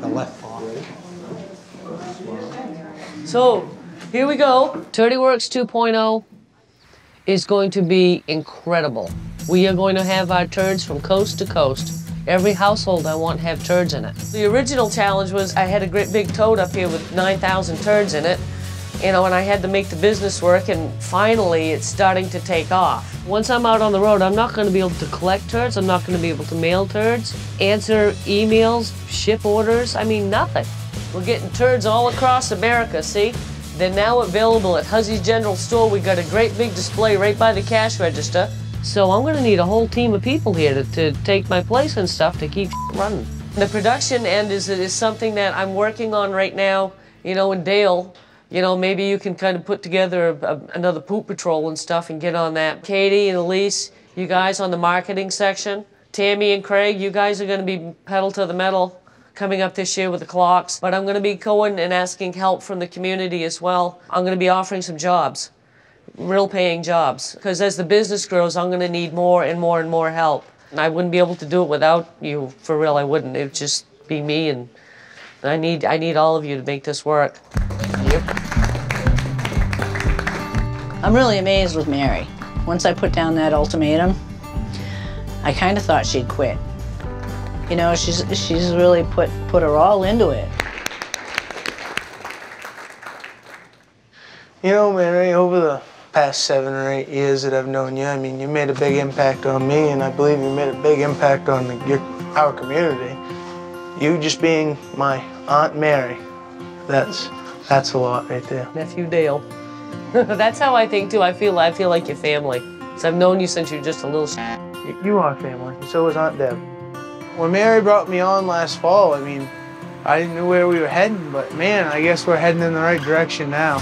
The left paw. So here we go. Tirdy Works 2.0 is going to be incredible. We are going to have our turds from coast to coast. Every household I want have turds in it. The original challenge was I had a great big toad up here with 9,000 turds in it, you know, and I had to make the business work, and finally it's starting to take off. Once I'm out on the road, I'm not going to be able to collect turds, I'm not going to be able to mail turds, answer emails, ship orders, I mean, nothing. We're getting turds all across America, see? They're now available at Huzzy's General Store. We got a great big display right by the cash register. So I'm gonna need a whole team of people here to, to take my place and stuff to keep running. The production end is, is something that I'm working on right now, you know, and Dale, you know, maybe you can kind of put together a, a, another poop patrol and stuff and get on that. Katie and Elise, you guys on the marketing section. Tammy and Craig, you guys are gonna be pedal to the metal coming up this year with the clocks. But I'm gonna be going and asking help from the community as well. I'm gonna be offering some jobs real paying jobs. Because as the business grows, I'm going to need more and more and more help. And I wouldn't be able to do it without you, for real, I wouldn't. It would just be me, and I need, I need all of you to make this work. Yep. I'm really amazed with Mary. Once I put down that ultimatum, I kind of thought she'd quit. You know, she's she's really put put her all into it. You know, Mary, over the past seven or eight years that I've known you, I mean, you made a big impact on me, and I believe you made a big impact on the, your, our community. You just being my Aunt Mary, that's that's a lot right there. Nephew Dale. That's how I think too. I feel, I feel like your family. Because I've known you since you're just a little you are family. So is Aunt Deb. When Mary brought me on last fall, I mean, I didn't know where we were heading, but man, I guess we're heading in the right direction now.